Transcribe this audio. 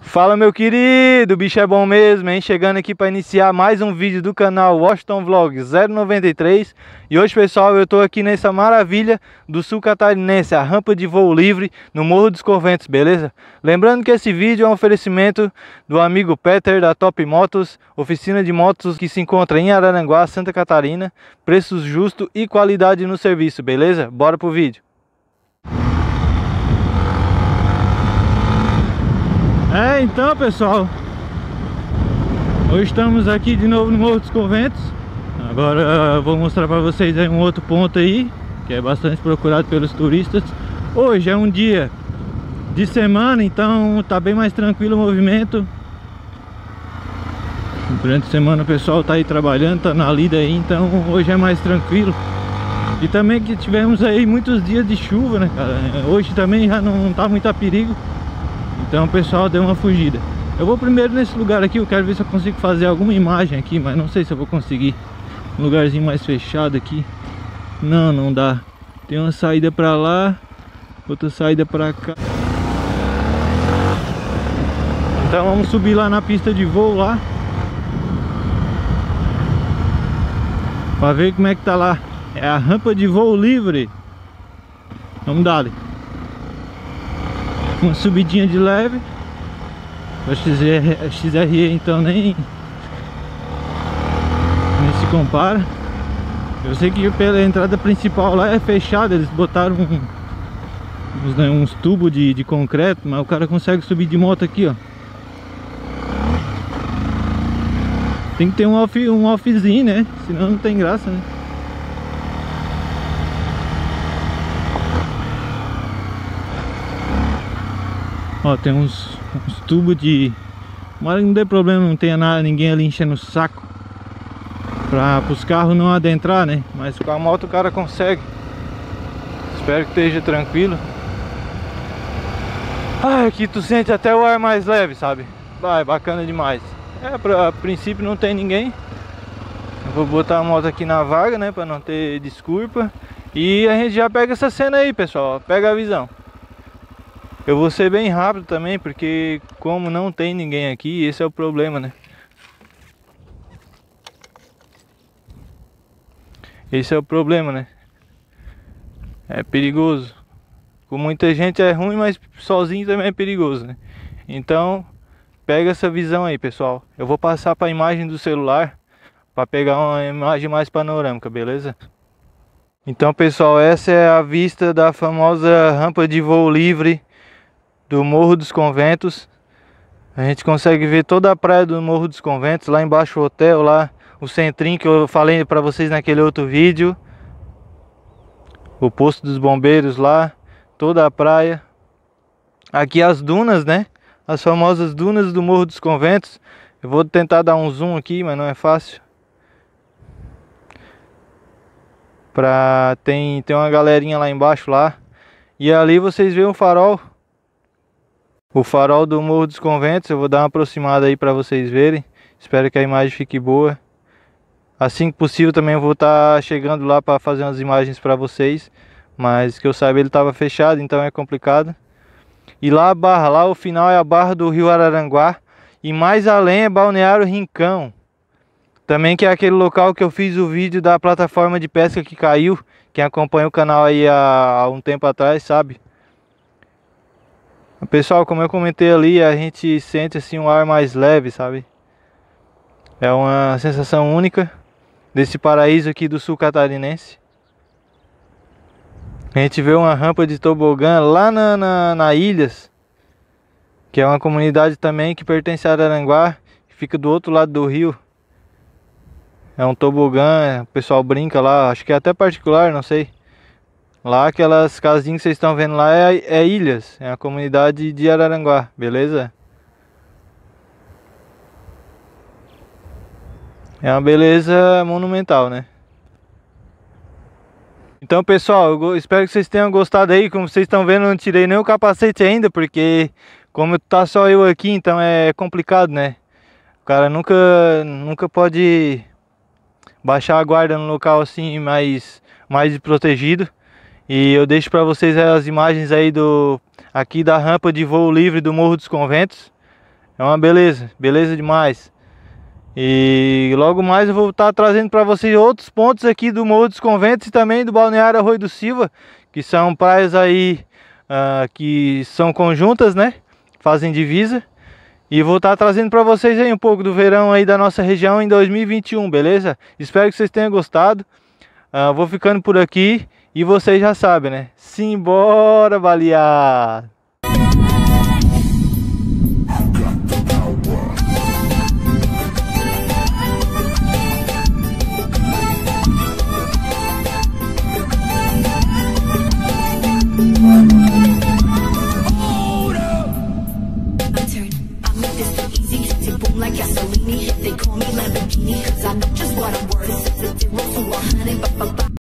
Fala meu querido, o bicho é bom mesmo, hein? Chegando aqui para iniciar mais um vídeo do canal Washington Vlog 093 E hoje pessoal, eu tô aqui nessa maravilha do sul catarinense, a rampa de voo livre no Morro dos Conventos, beleza? Lembrando que esse vídeo é um oferecimento do amigo Peter da Top Motos Oficina de motos que se encontra em Araranguá, Santa Catarina Preços justos e qualidade no serviço, beleza? Bora pro vídeo É, então pessoal. Hoje estamos aqui de novo no Morro dos Conventos. Agora vou mostrar para vocês aí um outro ponto aí Que é bastante procurado pelos turistas. Hoje é um dia de semana, então tá bem mais tranquilo o movimento. Durante a semana o pessoal tá aí trabalhando, tá na lida aí Então hoje é mais tranquilo. E também que tivemos aí muitos dias de chuva, né cara? Hoje também já não tá muito a perigo então o pessoal deu uma fugida. Eu vou primeiro nesse lugar aqui Eu quero ver se eu consigo fazer alguma imagem aqui Mas não sei se eu vou conseguir. Um lugarzinho mais fechado aqui. Não, não dá. Tem uma saída pra lá Outra saída pra cá. Então vamos subir lá na pista de voo lá. Pra ver como é que tá lá. É a rampa de voo livre. Vamos dar uma subidinha de leve. A XR, XRE então nem nem se compara. Eu sei que pela entrada principal lá é fechada eles botaram um, uns, né, uns tubos de, de concreto mas o cara consegue subir de moto aqui ó. Tem que ter um off, um offzinho né? Senão não tem graça né Ó, tem uns, uns tubos de... Mas não tem problema, não tenha nada, ninguém ali enchendo o saco. Para os carros não adentrar, né? Mas com a moto o cara consegue. Espero que esteja tranquilo. Ah, aqui tu sente até o ar mais leve, sabe? Vai, bacana demais. É, pra, a princípio não tem ninguém. Eu vou botar a moto aqui na vaga, né? Pra não ter desculpa. E a gente já pega essa cena aí, pessoal. Pega a visão eu vou ser bem rápido também, porque como não tem ninguém aqui, esse é o problema, né? Esse é o problema, né? É perigoso. Com muita gente é ruim, mas sozinho também é perigoso, né? Então, pega essa visão aí, pessoal. Eu vou passar para a imagem do celular para pegar uma imagem mais panorâmica, beleza? Então, pessoal, essa é a vista da famosa rampa de voo livre do Morro dos Conventos. A gente consegue ver toda a praia do Morro dos Conventos, lá embaixo o hotel, lá o centrinho que eu falei para vocês naquele outro vídeo. O posto dos bombeiros lá, toda a praia. Aqui as dunas, né? As famosas dunas do Morro dos Conventos. Eu vou tentar dar um zoom aqui, mas não é fácil. Pra... Tem, tem uma galerinha lá embaixo lá. E ali vocês veem o farol o farol do Morro dos Conventos, eu vou dar uma aproximada aí para vocês verem. Espero que a imagem fique boa. Assim que possível também eu vou estar tá chegando lá para fazer umas imagens para vocês. Mas que eu saiba ele estava fechado, então é complicado. E lá a barra, lá o final é a barra do Rio Araranguá. E mais além é Balneário Rincão. Também que é aquele local que eu fiz o vídeo da plataforma de pesca que caiu. Quem acompanha o canal aí há, há um tempo atrás sabe. Pessoal, como eu comentei ali, a gente sente assim um ar mais leve, sabe? É uma sensação única desse paraíso aqui do sul catarinense. A gente vê uma rampa de tobogã lá na, na, na Ilhas, que é uma comunidade também que pertence a Araranguá, que fica do outro lado do rio. É um tobogã, o pessoal brinca lá, acho que é até particular, não sei. Lá aquelas casinhas que vocês estão vendo lá é, é ilhas, é a comunidade de Araranguá, beleza? É uma beleza monumental, né? Então pessoal, eu espero que vocês tenham gostado aí, como vocês estão vendo eu não tirei nem o capacete ainda, porque como tá só eu aqui, então é complicado, né? O cara nunca, nunca pode baixar a guarda no local assim mais, mais protegido. E eu deixo para vocês as imagens aí do aqui da rampa de voo livre do Morro dos Conventos. É uma beleza, beleza demais. E logo mais eu vou estar trazendo para vocês outros pontos aqui do Morro dos Conventos e também do Balneário Arroio do Silva, que são praias aí uh, que são conjuntas, né? Fazem divisa. E vou estar trazendo para vocês aí um pouco do verão aí da nossa região em 2021, beleza? Espero que vocês tenham gostado. Uh, vou ficando por aqui e vocês já sabem, né? Simbora balear!